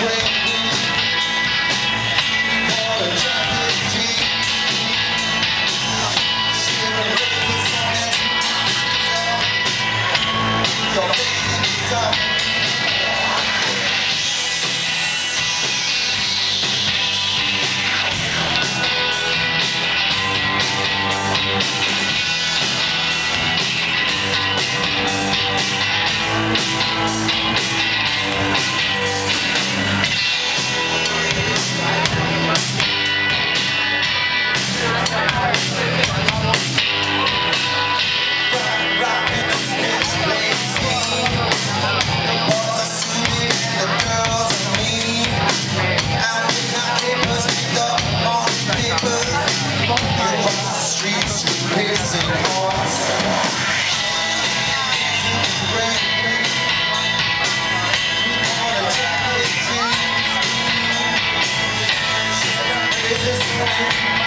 great. Resistance